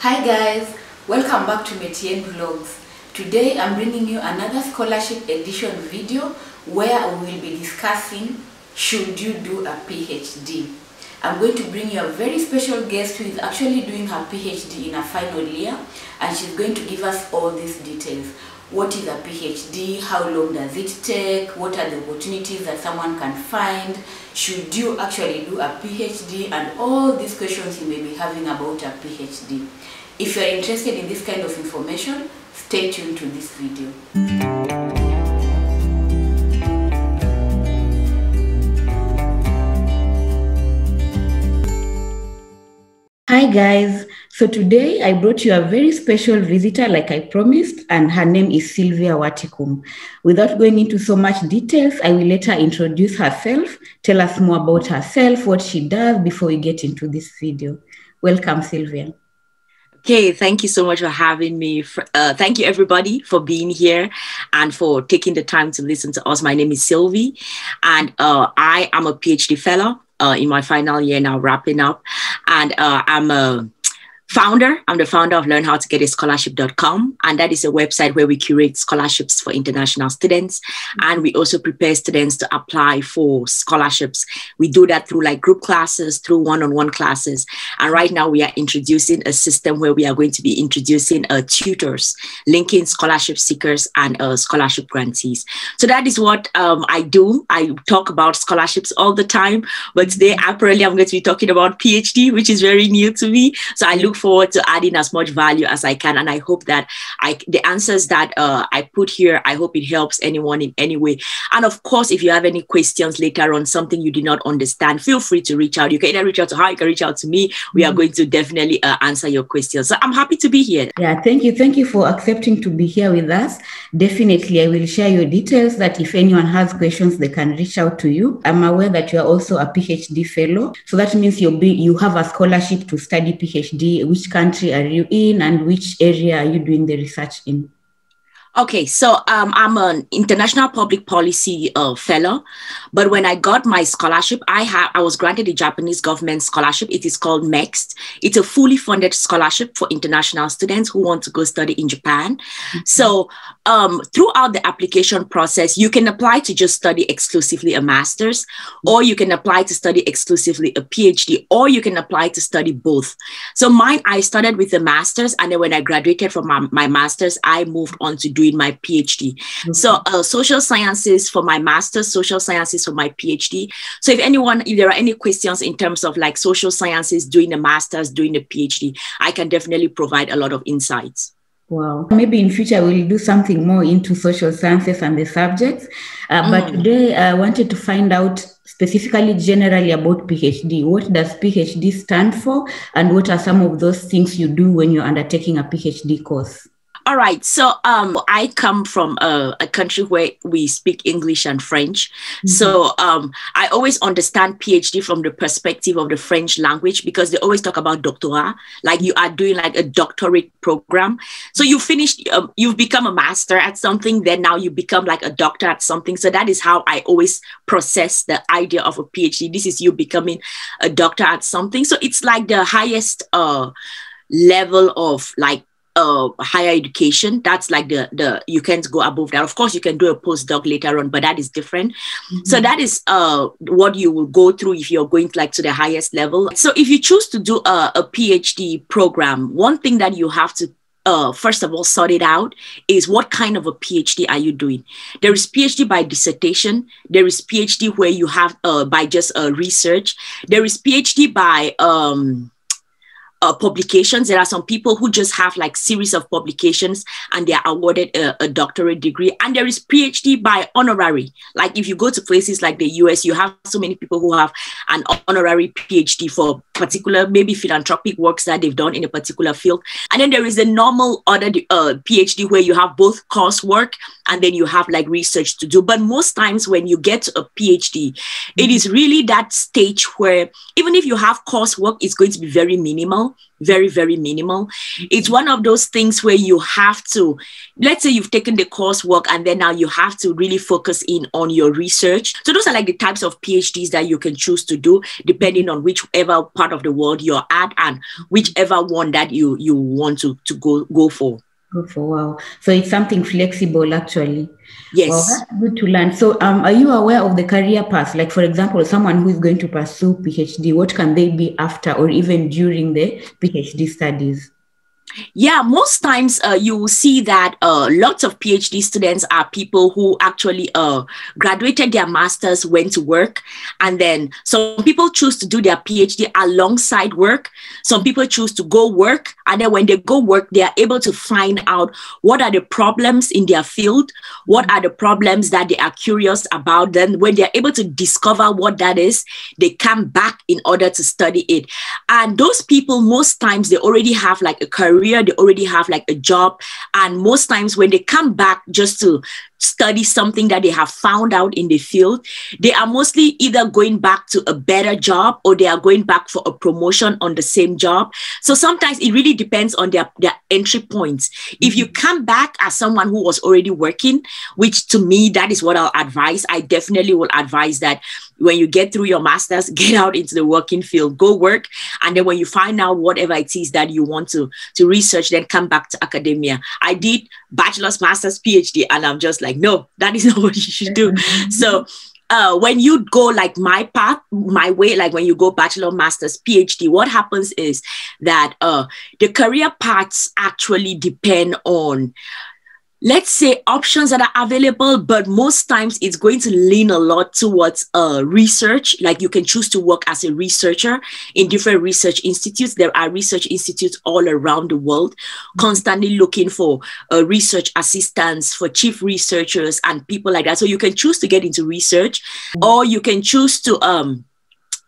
Hi guys, welcome back to Metienne Vlogs. Today I'm bringing you another scholarship edition video where we will be discussing should you do a PhD. I'm going to bring you a very special guest who is actually doing her PhD in a final year and she's going to give us all these details. What is a PhD? How long does it take? What are the opportunities that someone can find? Should you actually do a PhD? And all these questions you may be having about a PhD. If you're interested in this kind of information, stay tuned to this video. Hi guys, so today I brought you a very special visitor like I promised and her name is Sylvia Watikum. Without going into so much details, I will let her introduce herself, tell us more about herself, what she does before we get into this video. Welcome Sylvia. Okay, thank you so much for having me. Uh, thank you, everybody, for being here and for taking the time to listen to us. My name is Sylvie, and uh, I am a PhD fellow uh, in my final year now, wrapping up. And uh, I'm a founder. I'm the founder of learnhowtogetascholarship.com, and that is a website where we curate scholarships for international students. And we also prepare students to apply for scholarships. We do that through like group classes, through one on one classes. And right now, we are introducing a system where we are going to be introducing uh, tutors, linking scholarship seekers and uh, scholarship grantees. So that is what um, I do. I talk about scholarships all the time, but today, apparently, I'm going to be talking about PhD, which is very new to me. So I look forward to adding as much value as I can. And I hope that I the answers that uh, I put here, I hope it helps anyone in any way. And of course, if you have any questions later on, something you did not understand, feel free to reach out. You can either reach out to her, you can reach out to me. We are going to definitely uh, answer your questions. So I'm happy to be here. Yeah, thank you. Thank you for accepting to be here with us. Definitely, I will share your details that if anyone has questions, they can reach out to you. I'm aware that you are also a PhD fellow. So that means you'll be you have a scholarship to study PhD which country are you in and which area are you doing the research in? Okay, so um, I'm an international public policy uh, fellow, but when I got my scholarship, I have I was granted a Japanese government scholarship. It is called MEXT. It's a fully funded scholarship for international students who want to go study in Japan. Mm-hmm. So um, throughout the application process, you can apply to just study exclusively a master's, or you can apply to study exclusively a PhD, or you can apply to study both. So mine, I started with the master's, and then when I graduated from my, my master's, I moved on to doing my PhD. Mm-hmm. So uh, social sciences for my master's, social sciences for my PhD. So if anyone, if there are any questions in terms of like social sciences, doing a master's, doing a PhD, I can definitely provide a lot of insights. Wow. Maybe in future we'll do something more into social sciences and the subjects. Uh, mm. But today I wanted to find out specifically generally about PhD. What does PhD stand for? And what are some of those things you do when you're undertaking a PhD course? All right. So um, I come from a, a, country where we speak English and French. Mm-hmm. So um, I always understand PhD from the perspective of the French language because they always talk about doctorat, like you are doing like a doctorate program. So you finished, um, you've become a master at something, then now you become like a doctor at something. So that is how I always process the idea of a PhD. This is you becoming a doctor at something. So it's like the highest uh, level of like uh, higher education. That's like the the you can't go above that. Of course, you can do a postdoc later on, but that is different. Mm-hmm. So that is uh, what you will go through if you're going like to the highest level. So if you choose to do a, a PhD program, one thing that you have to uh, first of all sort it out is what kind of a phd are you doing there is phd by dissertation there is phd where you have uh, by just uh, research there is phd by um, uh, publications. There are some people who just have like series of publications and they are awarded a, a, doctorate degree. And there is PhD by honorary. Like if you go to places like the US, you have so many people who have an honorary PhD for particular maybe philanthropic works that they've done in a particular field. And then there is a normal other uh, PhD where you have both coursework and then you have like research to do. But most times when you get a PhD, it is really that stage where even if you have coursework, it's going to be very minimal very very minimal. It's one of those things where you have to let's say you've taken the coursework and then now you have to really focus in on your research. So those are like the types of phds that you can choose to do depending on whichever part of the world you're at and whichever one that you you want to to go go for for wow so it's something flexible actually Yes. Well, that's good to learn. So, um, are you aware of the career path? Like, for example, someone who is going to pursue PhD, what can they be after or even during the PhD studies? Yeah, most times uh, you will see that uh, lots of PhD students are people who actually uh, graduated their masters, went to work, and then some people choose to do their PhD alongside work. Some people choose to go work, and then when they go work, they are able to find out what are the problems in their field, what are the problems that they are curious about. Then, when they are able to discover what that is, they come back in order to study it. And those people, most times, they already have like a career career, they already have like a job. And most times when they come back just to study something that they have found out in the field, they are mostly either going back to a better job or they are going back for a promotion on the same job. So sometimes it really depends on their, their entry points. If you mm-hmm. come back as someone who was already working, which to me, that is what I'll advise, I definitely will advise that when you get through your master's, get out into the working field, go work. And then when you find out whatever it is that you want to, to research, then come back to academia. I did bachelor's, master's, PhD, and I'm just like, no, that is not what you should do. so uh, when you go like my path, my way, like when you go bachelor, master's, PhD, what happens is that uh, the career paths actually depend on let's say options that are available but most times it's going to lean a lot towards uh, research. Like you can choose to work as a researcher in different research institutes. There are research institutes all around the world constantly looking for uh, research assistants for chief researchers and people like that. So you can choose to get into research or you can choose to um,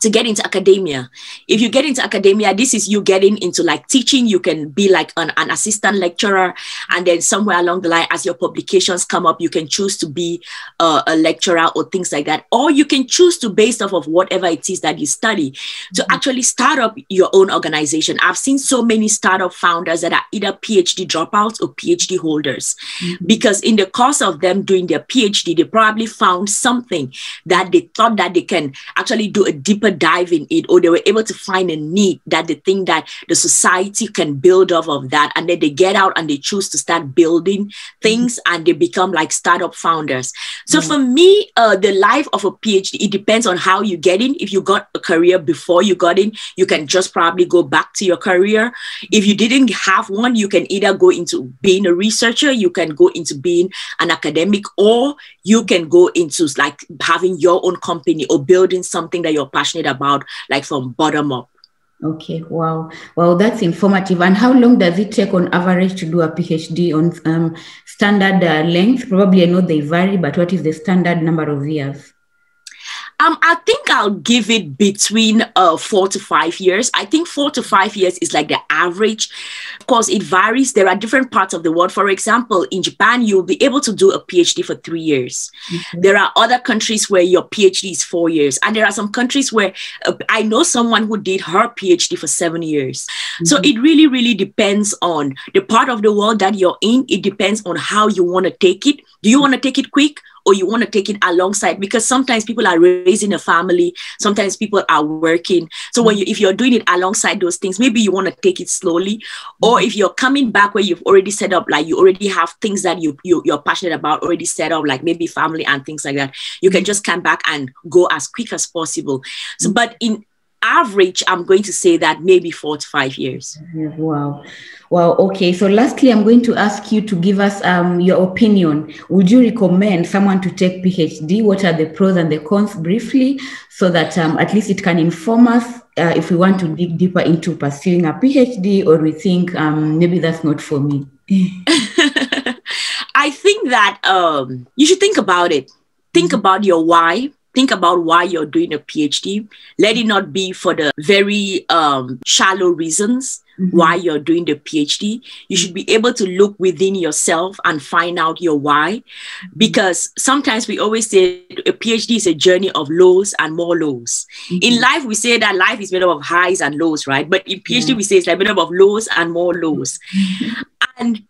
to get into academia. If you get into academia, this is you getting into like teaching. You can be like an, an assistant lecturer. And then somewhere along the line, as your publications come up, you can choose to be uh, a lecturer or things like that. Or you can choose to, based off of whatever it is that you study, to mm-hmm. actually start up your own organization. I've seen so many startup founders that are either PhD dropouts or PhD holders. Mm-hmm. Because in the course of them doing their PhD, they probably found something that they thought that they can actually do a deeper deeper dive in it or they were able to find a need that they think that the society can build off of that and then they get out and they choose to start building things mm-hmm. and they become like startup founders so mm-hmm. for me uh, the life of a phd it depends on how you get in if you got a career before you got in you can just probably go back to your career if you didn't have one you can either go into being a researcher you can go into being an academic or you can go into like having your own company or building something that you're passionate about, like from bottom up. Okay, wow. Well, that's informative. And how long does it take on average to do a PhD on um, standard uh, length? Probably I know they vary, but what is the standard number of years? Um, I think I'll give it between uh, four to five years. I think four to five years is like the average. Of course, it varies. There are different parts of the world. For example, in Japan, you'll be able to do a PhD for three years. Mm-hmm. There are other countries where your PhD is four years. And there are some countries where uh, I know someone who did her PhD for seven years. Mm-hmm. So it really, really depends on the part of the world that you're in. It depends on how you want to take it. Do you want to take it quick? Or you want to take it alongside because sometimes people are raising a family sometimes people are working. So when mm. you if you're doing it alongside those things maybe you want to take it slowly. Or mm. if you're coming back where you've already set up like you already have things that you, you you're passionate about already set up like maybe family and things like that you can mm. just come back and go as quick as possible. So but in average, I'm going to say that maybe four to five years. Wow. Wow. Okay. So, lastly, I'm going to ask you to give us um, your opinion. Would you recommend someone to take PhD? What are the pros and the cons briefly so that um, at least it can inform us uh, if we want to dig deeper into pursuing a PhD or we think um, maybe that's not for me? I think that um, you should think about it. Think mm-hmm. about your why think about why you're doing a PhD. Let it not be for the very um, shallow reasons mm-hmm. why you're doing the PhD. You should be able to look within yourself and find out your why. Because sometimes we always say a PhD is a journey of lows and more lows. Mm-hmm. In life, we say that life is made up of highs and lows, right? But in PhD, yeah. we say it's like made up of lows and more lows. Mm-hmm. And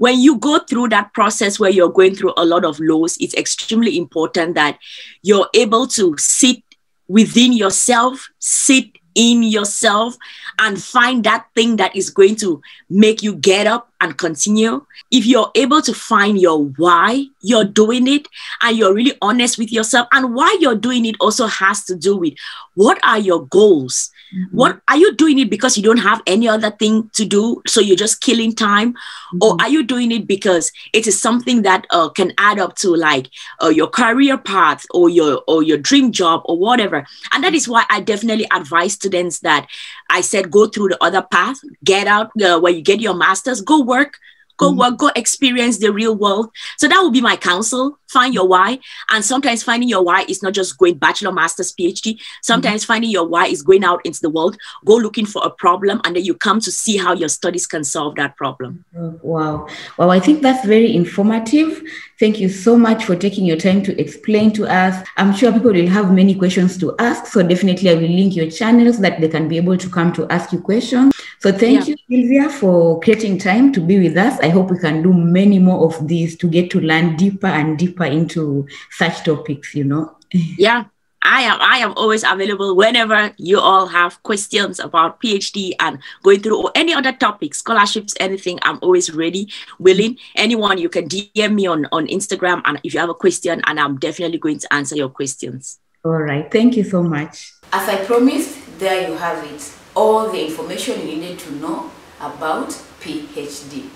when you go through that process where you're going through a lot of lows, it's extremely important that you're able to sit within yourself, sit in yourself and find that thing that is going to make you get up and continue. If you're able to find your why you're doing it and you're really honest with yourself, and why you're doing it also has to do with what are your goals? Mm-hmm. What are you doing it because you don't have any other thing to do? So you're just killing time? Mm-hmm. Or are you doing it because it is something that uh, can add up to like uh, your career path or your or your dream job or whatever? And that is why I definitely advise students that I said go through the other path, get out uh, where you get your master's, go work, go mm. work, go experience the real world. So that would be my counsel. Find your why. And sometimes finding your why is not just going bachelor, master's, PhD. Sometimes mm. finding your why is going out into the world, go looking for a problem, and then you come to see how your studies can solve that problem. Wow. Well, I think that's very informative. Thank you so much for taking your time to explain to us. I'm sure people will have many questions to ask. So definitely I will link your channels so that they can be able to come to ask you questions. So thank yeah. you, Sylvia, for creating time to be with us. I hope we can do many more of these to get to learn deeper and deeper into such topics, you know. Yeah. I am I am always available whenever you all have questions about PhD and going through or any other topics, scholarships, anything. I'm always ready, willing. Anyone you can DM me on on Instagram and if you have a question, and I'm definitely going to answer your questions. All right. Thank you so much. As I promised, there you have it. All the information you needed to know about PhD.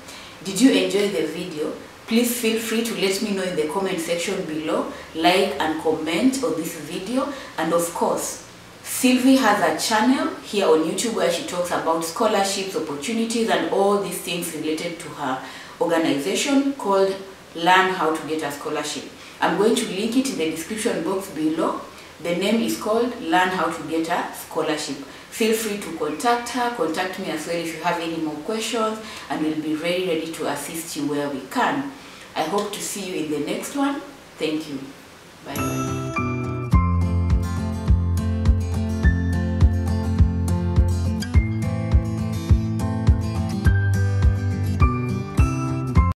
Did you enjoy the video? Please feel free to let me know in the comment section below, like and comment on this video. And of course, Sylvie has a channel here on YouTube where she talks about scholarships, opportunities, and all these things related to her organization called Learn How to Get a Scholarship. I'm going to link it in the description box below. The name is called Learn How to Get a Scholarship. Feel free to contact her contact me as well if you have any more questions and we'll be very ready to assist you where we can. I hope to see you in the next one. Thank you. Bye bye